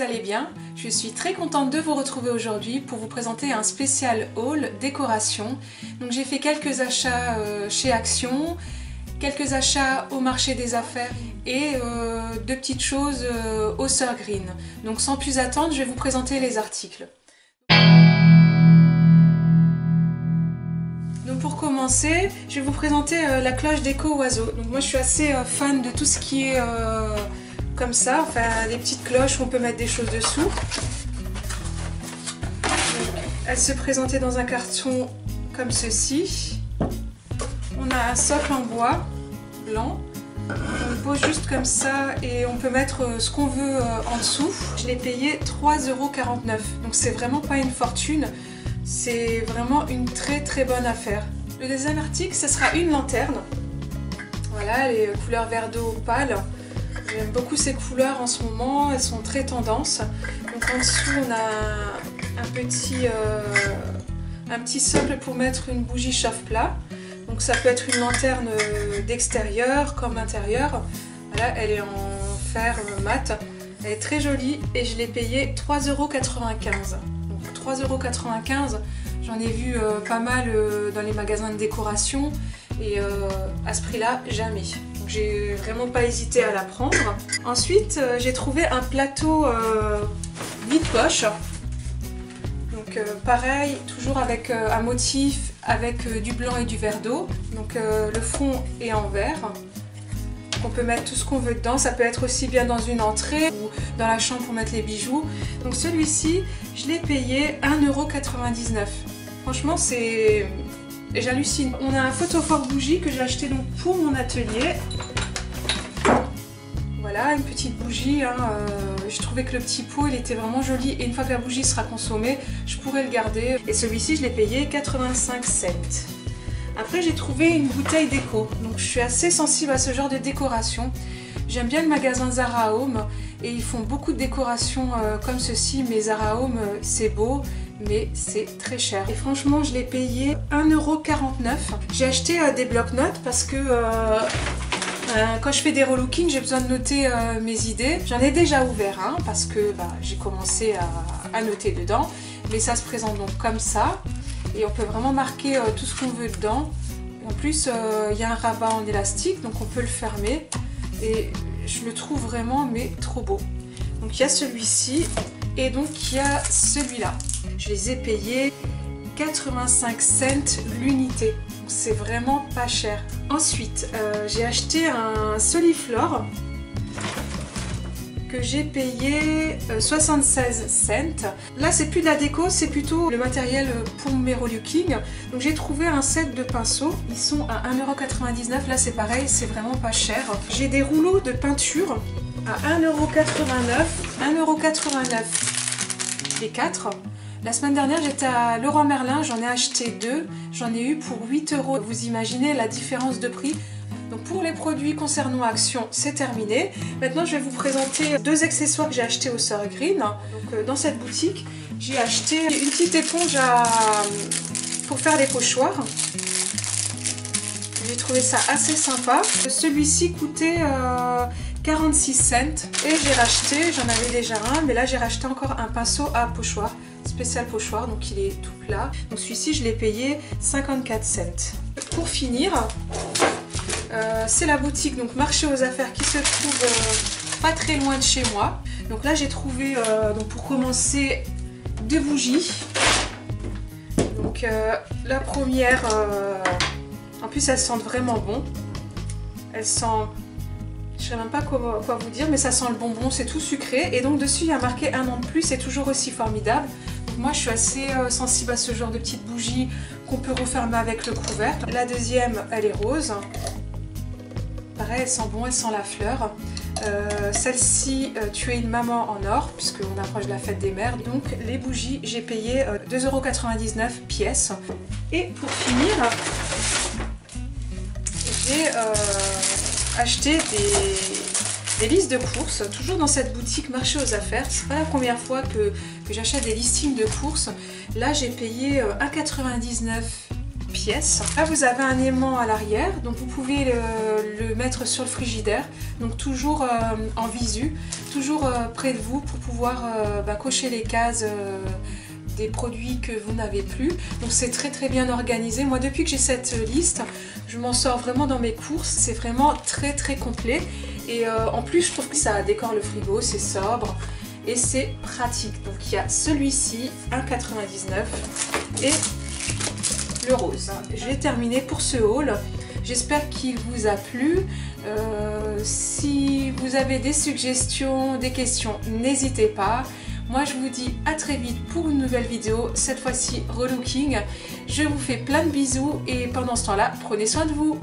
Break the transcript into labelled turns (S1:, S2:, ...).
S1: allez bien. Je suis très contente de vous retrouver aujourd'hui pour vous présenter un spécial haul décoration. Donc j'ai fait quelques achats euh, chez Action, quelques achats au marché des affaires et euh, deux petites choses euh, au Sir Green. Donc sans plus attendre, je vais vous présenter les articles. Donc pour commencer, je vais vous présenter la cloche déco oiseau. Donc moi je suis assez fan de tout ce qui est comme ça, enfin des petites cloches on peut mettre des choses dessous. Elle se présentait dans un carton comme ceci. On a un socle en bois blanc. On le pose juste comme ça et on peut mettre euh, ce qu'on veut euh, en dessous. Je l'ai payé 3,49€. Donc c'est vraiment pas une fortune. C'est vraiment une très très bonne affaire. Le deuxième article, ce sera une lanterne. Voilà, les couleurs vert d'eau pâle. J'aime beaucoup ces couleurs en ce moment, elles sont très tendance. Donc en dessous on a un petit, euh, un petit socle pour mettre une bougie chauffe-plat. Donc ça peut être une lanterne euh, d'extérieur comme intérieur. Voilà, elle est en fer euh, mat. Elle est très jolie et je l'ai payée 3,95€. Donc 3,95€, j'en ai vu pas mal dans les magasins de décoration et à ce prix-là, jamais j'ai vraiment pas hésité à la prendre. Ensuite, euh, j'ai trouvé un plateau euh, vide-poche. Donc euh, pareil, toujours avec un motif avec du blanc et du vert d'eau. Donc le fond est en verre. On peut mettre tout ce qu'on veut dedans. Ça peut être aussi bien dans une entrée ou dans la chambre pour mettre les bijoux. Donc celui-ci, je l'ai payé 1,99€. Franchement, c'est j'hallucine. On a un photophore bougie que j'ai acheté donc pour mon atelier. Une petite bougie. Hein, euh, je trouvais que le petit pot, il était vraiment joli. Et une fois que la bougie sera consommée, je pourrais le garder. Et celui-ci, je l'ai payé 85 cents. Après, j'ai trouvé une bouteille déco. Donc, je suis assez sensible à ce genre de décoration. J'aime bien le magasin Zara Home et ils font beaucoup de décorations euh, comme ceci. Mais Zara Home, euh, c'est beau, mais c'est très cher. Et franchement, je l'ai payé 1,49€. J'ai acheté des blocs-notes parce que euh, quand je fais des relooking, j'ai besoin de noter euh, mes idées. J'en ai déjà ouvert un parce que bah, j'ai commencé à, noter dedans. Mais ça se présente donc comme ça. Et on peut vraiment marquer euh, tout ce qu'on veut dedans. En plus, il y a un rabat en élastique, donc on peut le fermer. Et je le trouve vraiment, mais trop beau. Donc il y a celui-ci et donc il y a celui-là. Je les ai payés 85 cents l'unité. C'est vraiment pas cher. Ensuite, euh, j'ai acheté un Soliflore que j'ai payé 76 euh, cents. Là, c'est plus de la déco, c'est plutôt le matériel pour mes relooking. Donc j'ai trouvé un set de pinceaux. Ils sont à 1,99€. Là, c'est pareil, c'est vraiment pas cher. J'ai des rouleaux de peinture à 1,89€. 1,89€ les 4. La semaine dernière, j'étais à Leroy Merlin, j'en ai acheté deux. J'en ai eu pour 8 euros. Vous imaginez la différence de prix donc pour les produits concernant Action, c'est terminé. Maintenant, je vais vous présenter deux accessoires que j'ai achetés au Sir Green. Donc euh, dans cette boutique, j'ai acheté une petite éponge pour faire des pochoirs. J'ai trouvé ça assez sympa. Celui-ci coûtait 46 euh, cents et j'ai racheté, j'en avais déjà un, mais là j'ai racheté encore un pinceau à pochoir spécial pochoir, donc il est tout plat. Donc celui-ci, je l'ai payé 54 cents. Pour finir, euh, c'est la boutique donc marché aux affaires qui se trouve euh, pas très loin de chez moi. Donc là, j'ai trouvé, euh, donc pour commencer, deux bougies. Donc la première, en plus, elles sentent vraiment bon. Elles sentent je sais même pas quoi, vous dire, mais ça sent le bonbon, c'est tout sucré. Et donc dessus, il y a marqué un an de plus, c'est toujours aussi formidable. Moi, je suis assez euh, sensible à ce genre de petites bougies qu'on peut refermer avec le couvercle. La deuxième, elle est rose. Pareil, elle sent bon, elle sent la fleur. Euh, celle-ci, euh, tu es une maman en or, puisqu'on approche de la fête des mères. Donc les bougies, j'ai payé 2,99€ pièce. Et pour finir, j'ai acheté des, listes de courses, toujours dans cette boutique marché aux affaires. C'est pas la première fois que, j'achète des listings de courses. Là, j'ai payé 1,99 euh, pièce. Là vous avez un aimant à l'arrière, donc vous pouvez le, mettre sur le frigidaire, donc toujours en visu, toujours près de vous pour pouvoir bah, cocher les cases des produits que vous n'avez plus. Donc c'est très très bien organisé. Moi depuis que j'ai cette liste, je m'en sors vraiment dans mes courses. C'est vraiment très très complet. Et euh, en plus je trouve que ça décore le frigo, c'est sobre et c'est pratique. Donc il y a celui-ci, 1,99 et le rose. J'ai terminé pour ce haul. J'espère qu'il vous a plu. Euh, si vous avez des suggestions, des questions, n'hésitez pas. Moi je vous dis à très vite pour une nouvelle vidéo, cette fois-ci relooking. Je vous fais plein de bisous et pendant ce temps-là, prenez soin de vous.